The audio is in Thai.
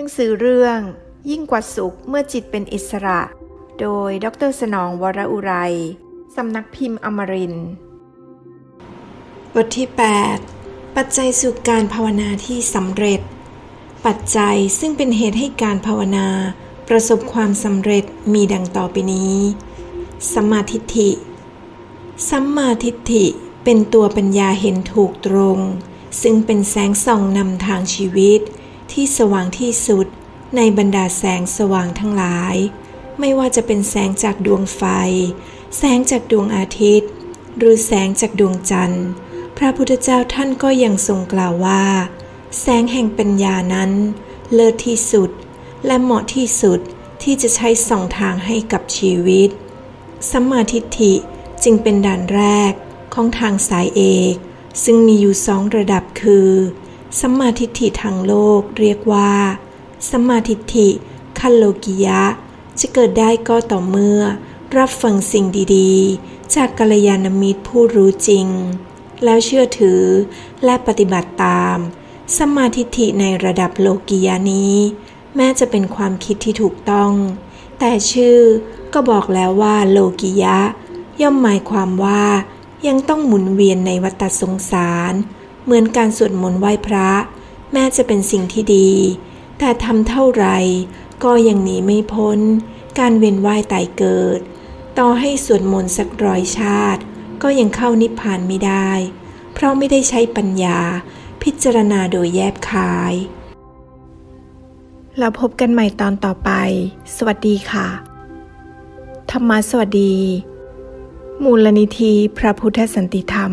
ังสือเรื่อง ยิ่งกว่าสุขเมื่อจิตเป็นอิสระ โดยดรสนองวรอุไร สำนักพิมพ์อมรินบทที่ 8 ปัจจัยสู่การภาวนาที่สำเร็จ ปัจจัยซึ่งเป็นเหตุให้การภาวนา ประสบความสำเร็จมีดังต่อไปนี้สัมมาทิฏฐิสัมมาทิฏฐิเป็นตัวปัญญาเห็นถูกตรง ซึ่งเป็นแสงส่องนำทางชีวิต ที่สว่างที่สุดในบรรดาแสงสว่างทั้งหลาย ไม่ว่าจะเป็นแสงจากดวงไฟ แสงจากดวงอาทิตย์ หรือแสงจากดวงจันทร์ พระพุทธเจ้าท่านก็ยังทรงกล่าวว่า แสงแห่งปัญญานั้น เลิศที่สุด และเหมาะที่สุดที่จะใช้ส่องทางให้กับชีวิต สัมมาทิฏฐิจึงเป็นด่านแรกของทางสายเอก ซึ่งมีอยู่สองระดับคือ สัมมาทิฏฐิทางโลกเรียกว่าสัมมาทิฏฐิคันโลกิยะ จะเกิดได้ก็ต่อเมื่อ รับฟังสิ่งดีๆ จากกัลยาณมิตรผู้รู้จริง แล้วเชื่อถือและปฏิบัติตามสัมมาทิฏฐิในระดับโลกิยานี้ แม้จะเป็นความคิดที่ถูกต้อง แต่ชื่อก็บอกแล้วว่าโลกิยะ ย่อมหมายความว่ายังต้องหมุนเวียนในวัฏสงสาร เหมือนการสวดมนต์ไหว้พระ แม้จะเป็นสิ่งที่ดี แต่ทำเท่าไรก็ยังหนีไม่พ้น การเวียนว่ายตายเกิด ต่อให้สวดมนต์สักร้อยชาติ ก็ยังเข้านิพพานไม่ได้ เพราะไม่ได้ใช้ปัญญา พิจารณาโดยแยบคายเราพบกันใหม่ตอนต่อไป สวัสดีค่ะ ธรรมะสวัสดี มูลนิธิพระพุทธสันติธรรม